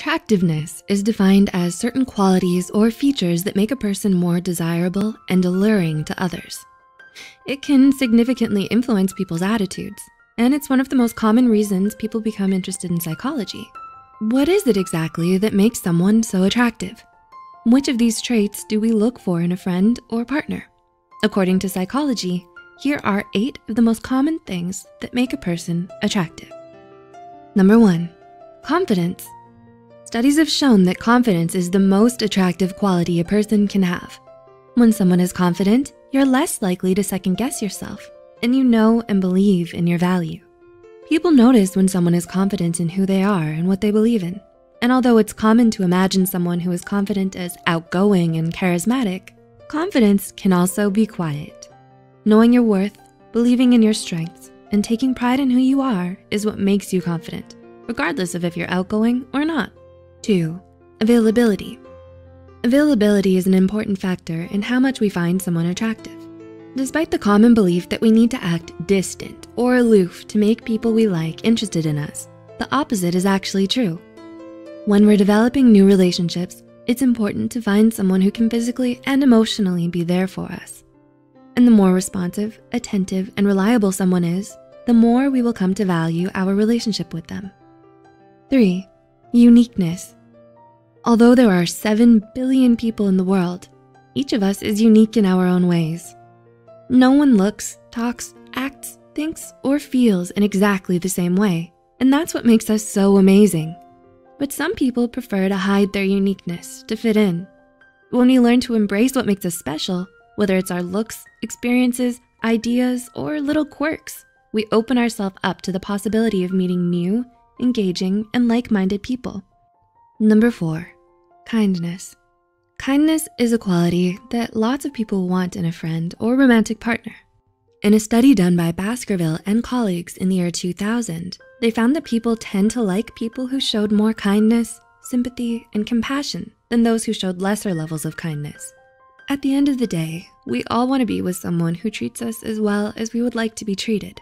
Attractiveness is defined as certain qualities or features that make a person more desirable and alluring to others. It can significantly influence people's attitudes, and it's one of the most common reasons people become interested in psychology. What is it exactly that makes someone so attractive? Which of these traits do we look for in a friend or partner? According to psychology, here are eight of the most common things that make a person attractive. Number one, confidence. Studies have shown that confidence is the most attractive quality a person can have. When someone is confident, you're less likely to second guess yourself and you know and believe in your value. People notice when someone is confident in who they are and what they believe in. And although it's common to imagine someone who is confident as outgoing and charismatic, confidence can also be quiet. Knowing your worth, believing in your strengths, and taking pride in who you are is what makes you confident, regardless of if you're outgoing or not. Two, availability. Availability is an important factor in how much we find someone attractive. Despite the common belief that we need to act distant or aloof to make people we like interested in us, the opposite is actually true. When we're developing new relationships, it's important to find someone who can physically and emotionally be there for us. And the more responsive, attentive, and reliable someone is, the more we will come to value our relationship with them. Three, Uniqueness. Although there are 7 billion people in the world, each of us is unique in our own ways. No one looks, talks, acts, thinks, or feels in exactly the same way. And that's what makes us so amazing. But some people prefer to hide their uniqueness to fit in. When we learn to embrace what makes us special, whether it's our looks, experiences, ideas, or little quirks, we open ourselves up to the possibility of meeting new engaging, and like-minded people. Number four, kindness. Kindness is a quality that lots of people want in a friend or romantic partner. In a study done by Baskerville and colleagues in the year 2000, they found that people tend to like people who showed more kindness, sympathy, and compassion than those who showed lesser levels of kindness. At the end of the day, we all wanna be with someone who treats us as well as we would like to be treated.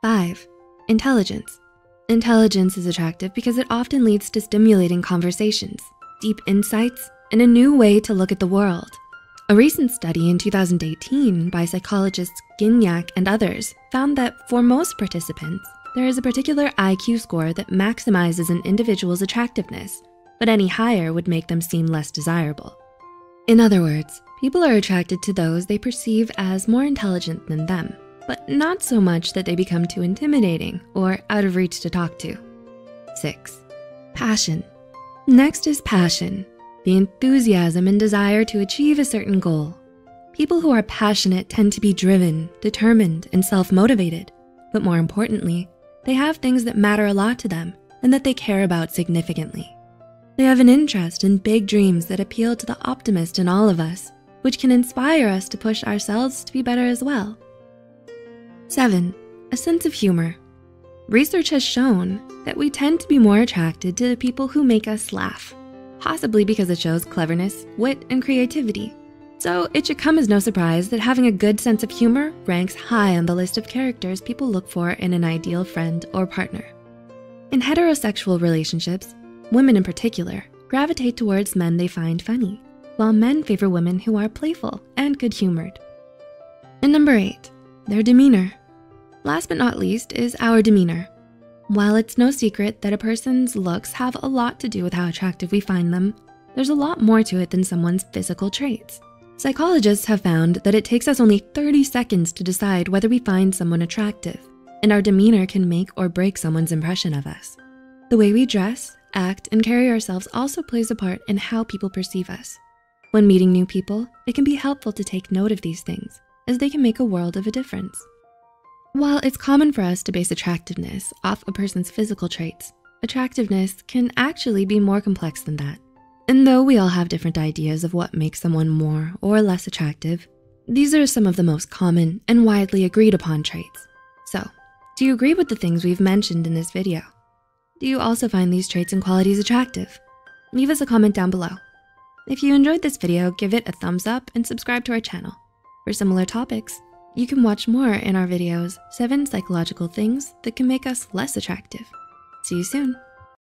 Five, intelligence. Intelligence is attractive because it often leads to stimulating conversations, deep insights, and a new way to look at the world. A recent study in 2018 by psychologists Gignac and others found that for most participants, there is a particular IQ score that maximizes an individual's attractiveness, but any higher would make them seem less desirable. In other words, people are attracted to those they perceive as more intelligent than them but not so much that they become too intimidating or out of reach to talk to. Six, passion. Next is passion, the enthusiasm and desire to achieve a certain goal. People who are passionate tend to be driven, determined, and self-motivated. But more importantly, they have things that matter a lot to them and that they care about significantly. They have an interest in big dreams that appeal to the optimist in all of us, which can inspire us to push ourselves to be better as well. Seven, a sense of humor. Research has shown that we tend to be more attracted to the people who make us laugh, possibly because it shows cleverness, wit, and creativity. So it should come as no surprise that having a good sense of humor ranks high on the list of characters people look for in an ideal friend or partner. In heterosexual relationships, women in particular gravitate towards men they find funny, while men favor women who are playful and good-humored. And number eight, their demeanor. Last but not least is our demeanor. While it's no secret that a person's looks have a lot to do with how attractive we find them, there's a lot more to it than someone's physical traits. Psychologists have found that it takes us only 30 seconds to decide whether we find someone attractive, and our demeanor can make or break someone's impression of us. The way we dress, act, and carry ourselves also plays a part in how people perceive us. When meeting new people, it can be helpful to take note of these things as they can make a world of a difference. While it's common for us to base attractiveness off a person's physical traits, attractiveness can actually be more complex than that. And though we all have different ideas of what makes someone more or less attractive, these are some of the most common and widely agreed upon traits. So, do you agree with the things we've mentioned in this video? Do you also find these traits and qualities attractive? Leave us a comment down below. If you enjoyed this video, give it a thumbs up and subscribe to our channel. For similar topics, you can watch more in our videos, seven psychological things that can make us less attractive. See you soon.